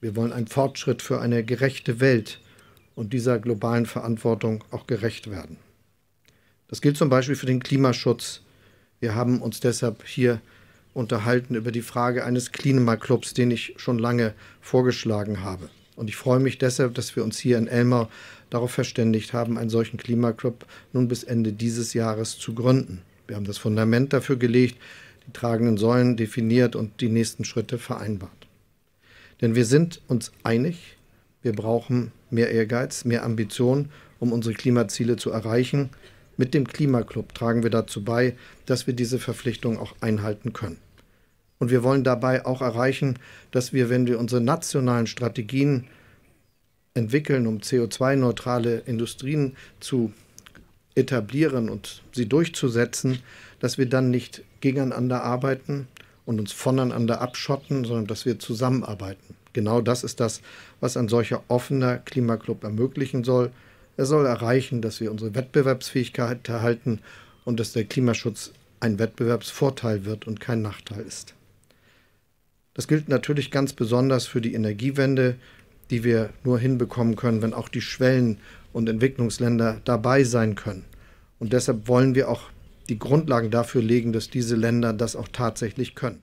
Wir wollen einen Fortschritt für eine gerechte Welt und dieser globalen Verantwortung auch gerecht werden. Das gilt zum Beispiel für den Klimaschutz. Wir haben uns deshalb hier unterhalten über die Frage eines Klimaclubs, den ich schon lange vorgeschlagen habe. Und ich freue mich deshalb, dass wir uns hier in Elmau darauf verständigt haben, einen solchen Klimaclub nun bis Ende dieses Jahres zu gründen. Wir haben das Fundament dafür gelegt, die tragenden Säulen definiert und die nächsten Schritte vereinbart. Denn wir sind uns einig, wir brauchen mehr Ehrgeiz, mehr Ambition, um unsere Klimaziele zu erreichen. Mit dem Klimaclub tragen wir dazu bei, dass wir diese Verpflichtung auch einhalten können. Und wir wollen dabei auch erreichen, dass wir, wenn wir unsere nationalen Strategien entwickeln, um CO2-neutrale Industrien zu etablieren und sie durchzusetzen, dass wir dann nicht gegeneinander arbeiten und uns voneinander abschotten, sondern dass wir zusammenarbeiten. Genau das ist das, was ein solcher offener Klimaclub ermöglichen soll. Er soll erreichen, dass wir unsere Wettbewerbsfähigkeit erhalten und dass der Klimaschutz ein Wettbewerbsvorteil wird und kein Nachteil ist. Das gilt natürlich ganz besonders für die Energiewende, die wir nur hinbekommen können, wenn auch die Schwellen- und Entwicklungsländer dabei sein können. Und deshalb wollen wir auch die Grundlagen dafür legen, dass diese Länder das auch tatsächlich können.